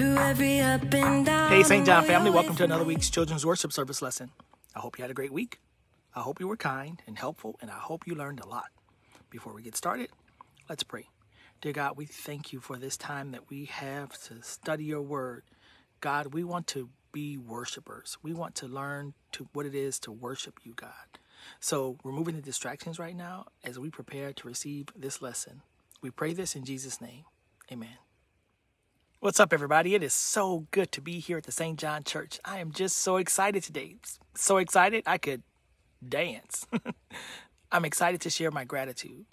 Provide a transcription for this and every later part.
Hey, St. John family, welcome to another week's children's worship service lesson. I hope you had a great week. I hope you were kind and helpful, and I hope you learned a lot. Before we get started, let's pray. Dear God, we thank you for this time that we have to study your word. God, we want to be worshipers. We want to learn to what it is to worship you, God. So, removing the distractions right now as we prepare to receive this lesson. We pray this in Jesus' name. Amen. What's up, everybody? It is so good to be here at the St. John Church. I am just so excited today. So excited I could dance. I'm excited to share my gratitude.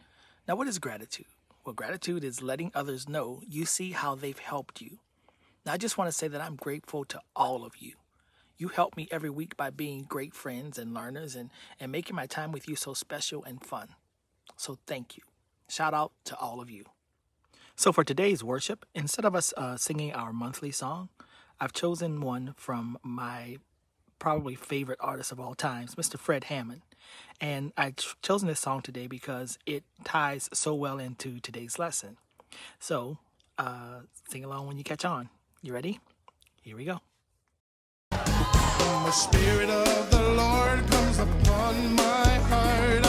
Now, what is gratitude? Well, gratitude is letting others know you see how they've helped you. Now, I just want to say that I'm grateful to all of you. You help me every week by being great friends and learners and, and making my time with you so special and fun. So, thank you. Shout out to all of you. So for today's worship, instead of us uh, singing our monthly song, I've chosen one from my probably favorite artist of all times, Mr. Fred Hammond. And I've chosen this song today because it ties so well into today's lesson. So uh, sing along when you catch on. You ready? Here we go. The Spirit of the Lord comes upon my heart.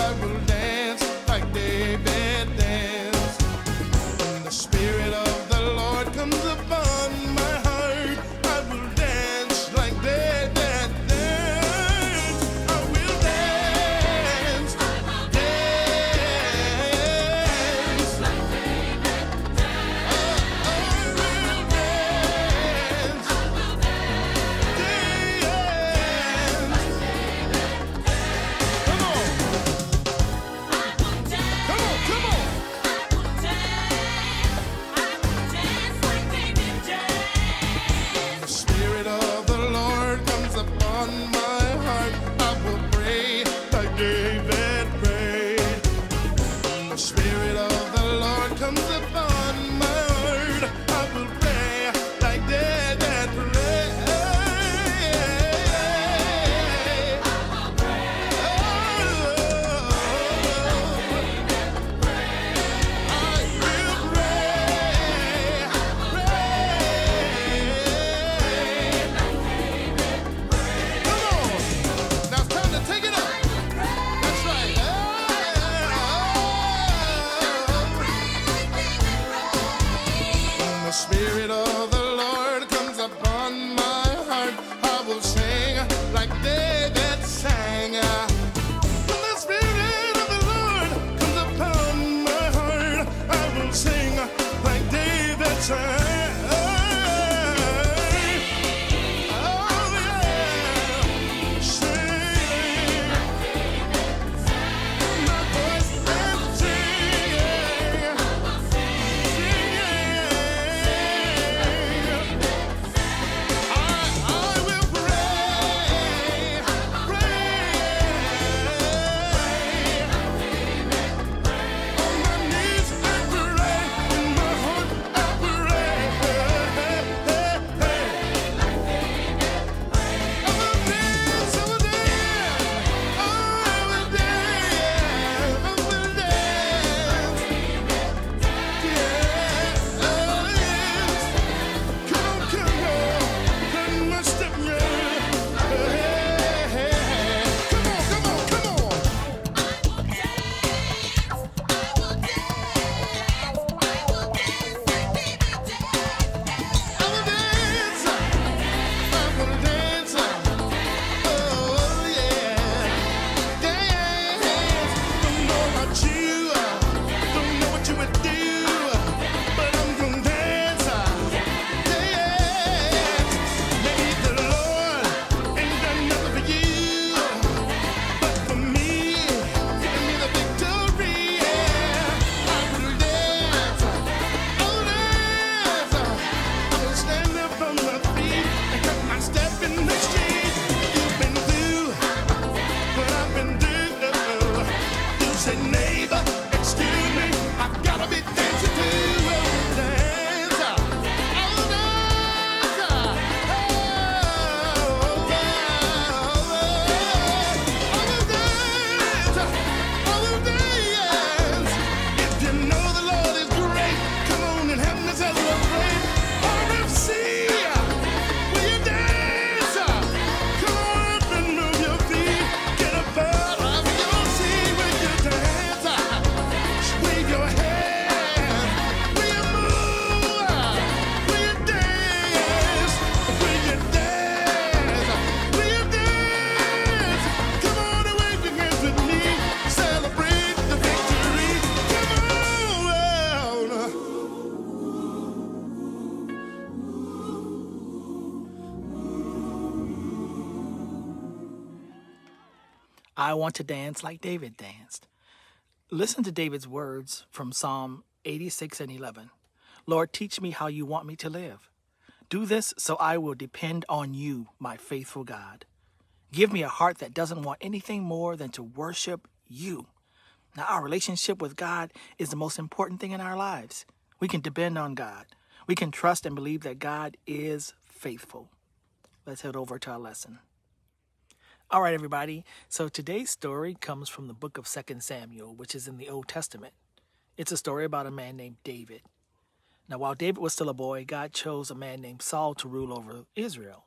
I want to dance like David danced. Listen to David's words from Psalm 86 and 11. Lord, teach me how you want me to live. Do this so I will depend on you, my faithful God. Give me a heart that doesn't want anything more than to worship you. Now, our relationship with God is the most important thing in our lives. We can depend on God. We can trust and believe that God is faithful. Let's head over to our lesson. All right, everybody. So today's story comes from the book of 2 Samuel, which is in the Old Testament. It's a story about a man named David. Now, while David was still a boy, God chose a man named Saul to rule over Israel.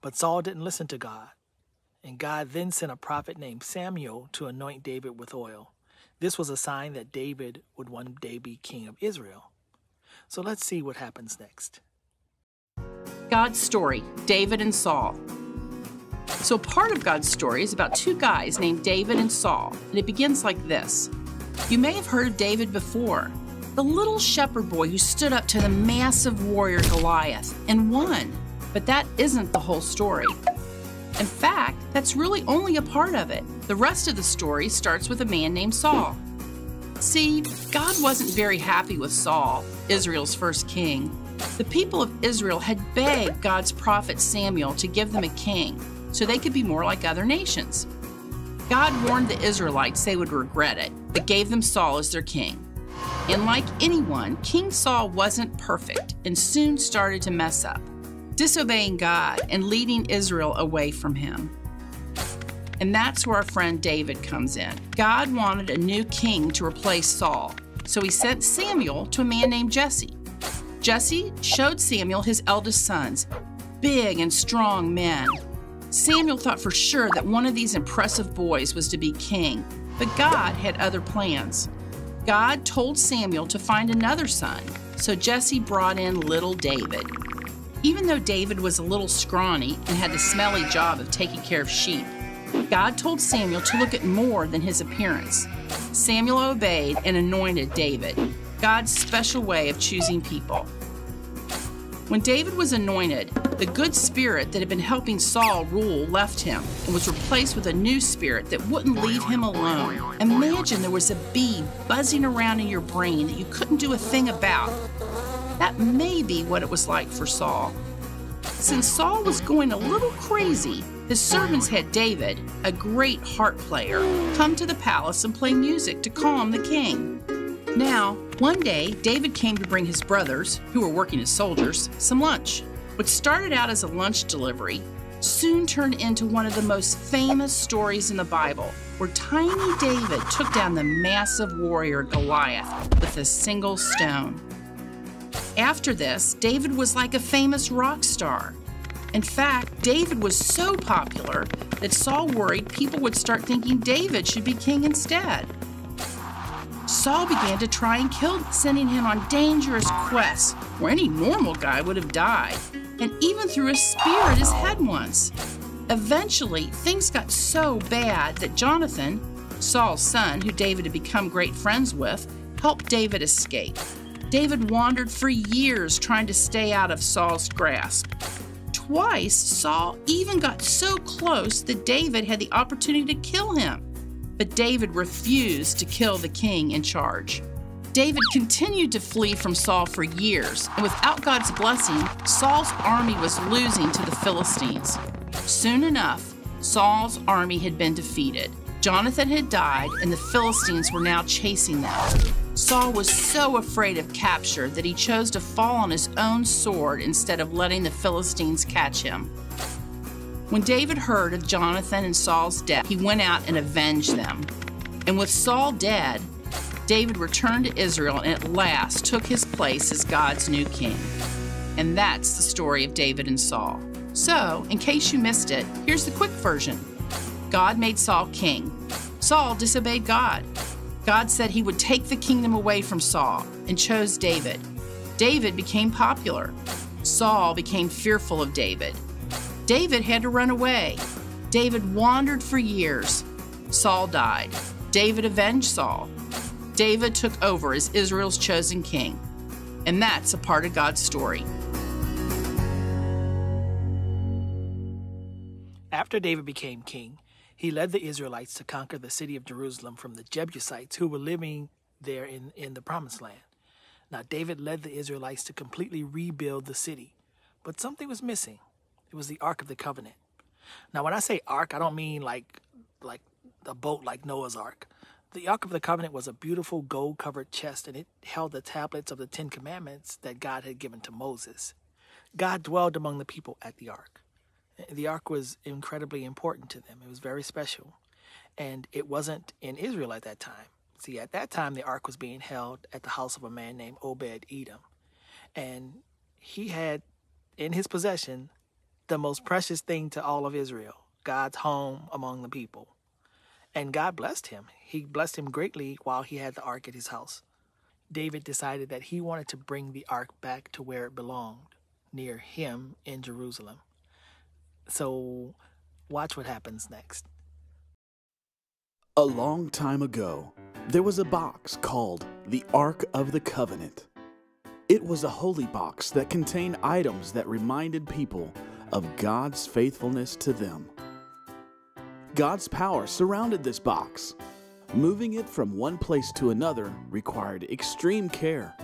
But Saul didn't listen to God. And God then sent a prophet named Samuel to anoint David with oil. This was a sign that David would one day be king of Israel. So let's see what happens next. God's story David and Saul. So, part of God's story is about two guys named David and Saul, and it begins like this. You may have heard of David before, the little shepherd boy who stood up to the massive warrior Goliath and won. But that isn't the whole story. In fact, that's really only a part of it. The rest of the story starts with a man named Saul. See, God wasn't very happy with Saul, Israel's first king. The people of Israel had begged God's prophet Samuel to give them a king so they could be more like other nations. God warned the Israelites they would regret it, but gave them Saul as their king. And like anyone, King Saul wasn't perfect and soon started to mess up, disobeying God and leading Israel away from him. And that's where our friend David comes in. God wanted a new king to replace Saul, so he sent Samuel to a man named Jesse. Jesse showed Samuel his eldest sons, big and strong men. Samuel thought for sure that one of these impressive boys was to be king, but God had other plans. God told Samuel to find another son, so Jesse brought in little David. Even though David was a little scrawny and had the smelly job of taking care of sheep, God told Samuel to look at more than his appearance. Samuel obeyed and anointed David, God's special way of choosing people. When David was anointed, the good spirit that had been helping Saul rule left him and was replaced with a new spirit that wouldn't leave him alone. Imagine there was a bee buzzing around in your brain that you couldn't do a thing about. That may be what it was like for Saul. Since Saul was going a little crazy, his servants had David, a great harp player, come to the palace and play music to calm the king. Now, one day, David came to bring his brothers, who were working as soldiers, some lunch. What started out as a lunch delivery soon turned into one of the most famous stories in the Bible, where tiny David took down the massive warrior Goliath with a single stone. After this, David was like a famous rock star. In fact, David was so popular that Saul worried people would start thinking David should be king instead. Saul began to try and kill, sending him on dangerous quests where any normal guy would have died, and even threw a spear at his head once. Eventually, things got so bad that Jonathan, Saul's son, who David had become great friends with, helped David escape. David wandered for years trying to stay out of Saul's grasp. Twice, Saul even got so close that David had the opportunity to kill him. But David refused to kill the king in charge. David continued to flee from Saul for years, and without God's blessing, Saul's army was losing to the Philistines. Soon enough, Saul's army had been defeated. Jonathan had died, and the Philistines were now chasing them. Saul was so afraid of capture that he chose to fall on his own sword instead of letting the Philistines catch him. When David heard of Jonathan and Saul's death, he went out and avenged them. And with Saul dead, David returned to Israel and at last took his place as God's new king. And that's the story of David and Saul. So, in case you missed it, here's the quick version God made Saul king. Saul disobeyed God. God said he would take the kingdom away from Saul and chose David. David became popular. Saul became fearful of David. David had to run away. David wandered for years. Saul died. David avenged Saul. David took over as Israel's chosen king. And that's a part of God's story. After David became king, He led the Israelites to conquer the city of Jerusalem from the Jebusites who were living there in, in the promised land. Now, David led the Israelites to completely rebuild the city, but something was missing. It was the Ark of the Covenant. Now, when I say ark, I don't mean like like a boat like Noah's Ark. The Ark of the Covenant was a beautiful gold covered chest and it held the tablets of the Ten Commandments that God had given to Moses. God dwelled among the people at the Ark. The Ark was incredibly important to them, it was very special. And it wasn't in Israel at that time. See, at that time, the Ark was being held at the house of a man named Obed Edom. And he had in his possession the most precious thing to all of Israel God's home among the people. And God blessed him. He blessed him greatly while he had the ark at his house. David decided that he wanted to bring the ark back to where it belonged, near him in Jerusalem. So, watch what happens next. A long time ago, there was a box called the Ark of the Covenant. It was a holy box that contained items that reminded people of God's faithfulness to them. God's power surrounded this box. Moving it from one place to another required extreme care.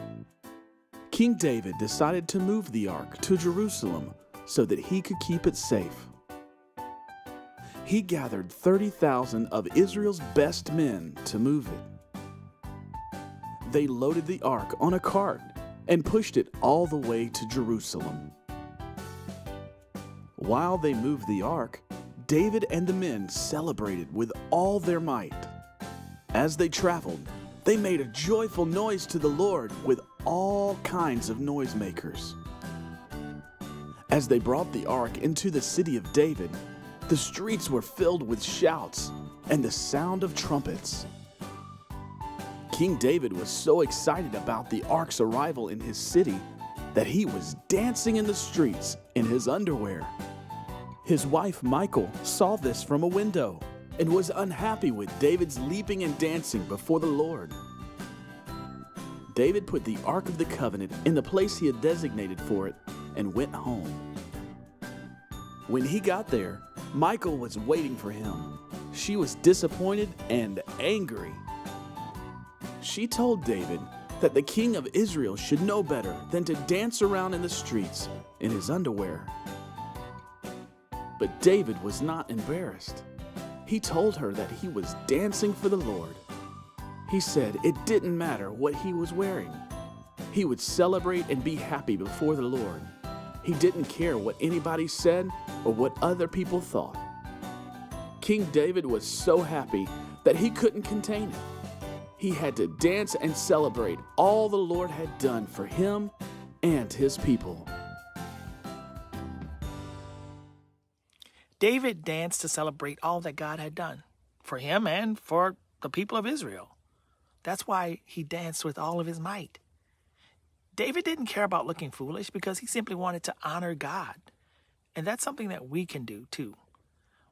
King David decided to move the ark to Jerusalem so that he could keep it safe. He gathered 30,000 of Israel's best men to move it. They loaded the ark on a cart and pushed it all the way to Jerusalem. While they moved the ark, David and the men celebrated with all their might. As they traveled, they made a joyful noise to the Lord with all kinds of noisemakers. As they brought the ark into the city of David, the streets were filled with shouts and the sound of trumpets. King David was so excited about the ark's arrival in his city that he was dancing in the streets in his underwear. His wife Michal saw this from a window and was unhappy with David's leaping and dancing before the Lord. David put the Ark of the Covenant in the place he had designated for it and went home. When he got there, Michal was waiting for him. She was disappointed and angry. She told David that the king of Israel should know better than to dance around in the streets in his underwear. But David was not embarrassed. He told her that he was dancing for the Lord. He said it didn't matter what he was wearing. He would celebrate and be happy before the Lord. He didn't care what anybody said or what other people thought. King David was so happy that he couldn't contain it. He had to dance and celebrate all the Lord had done for him and his people. David danced to celebrate all that God had done for him and for the people of Israel. That's why he danced with all of his might. David didn't care about looking foolish because he simply wanted to honor God. And that's something that we can do too.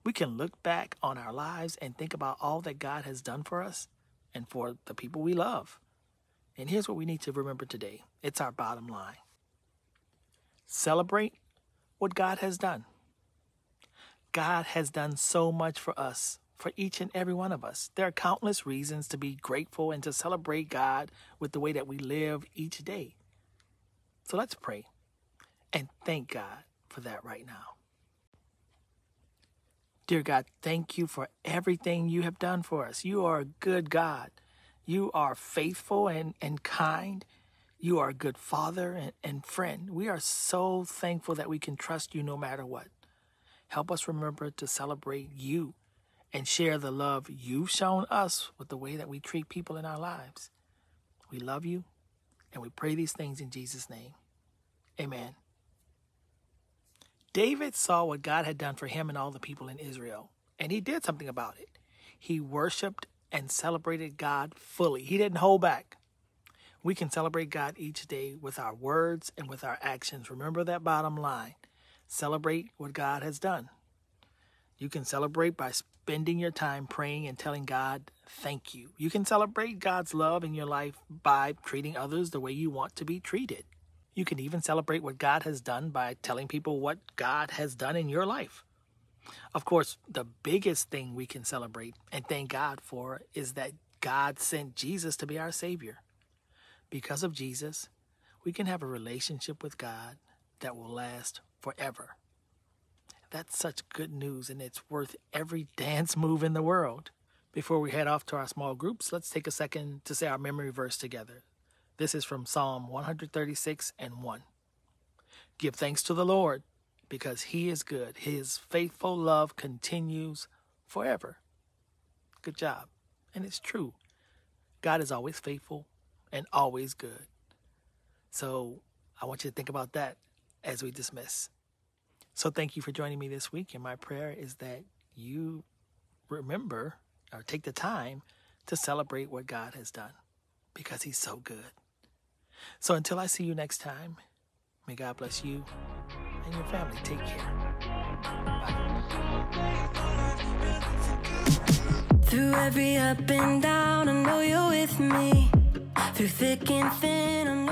We can look back on our lives and think about all that God has done for us and for the people we love. And here's what we need to remember today it's our bottom line celebrate what God has done. God has done so much for us, for each and every one of us. There are countless reasons to be grateful and to celebrate God with the way that we live each day. So let's pray and thank God for that right now. Dear God, thank you for everything you have done for us. You are a good God. You are faithful and, and kind. You are a good father and, and friend. We are so thankful that we can trust you no matter what. Help us remember to celebrate you and share the love you've shown us with the way that we treat people in our lives. We love you and we pray these things in Jesus' name. Amen. David saw what God had done for him and all the people in Israel, and he did something about it. He worshiped and celebrated God fully, he didn't hold back. We can celebrate God each day with our words and with our actions. Remember that bottom line. Celebrate what God has done. You can celebrate by spending your time praying and telling God, thank you. You can celebrate God's love in your life by treating others the way you want to be treated. You can even celebrate what God has done by telling people what God has done in your life. Of course, the biggest thing we can celebrate and thank God for is that God sent Jesus to be our Savior. Because of Jesus, we can have a relationship with God that will last forever. That's such good news, and it's worth every dance move in the world. Before we head off to our small groups, let's take a second to say our memory verse together. This is from Psalm 136 and 1. Give thanks to the Lord because he is good. His faithful love continues forever. Good job. And it's true. God is always faithful and always good. So I want you to think about that as we dismiss. So thank you for joining me this week. And my prayer is that you remember or take the time to celebrate what God has done because he's so good. So until I see you next time, may God bless you and your family. Take care. Through every up and down, I know you're with me. Through thick and thin, I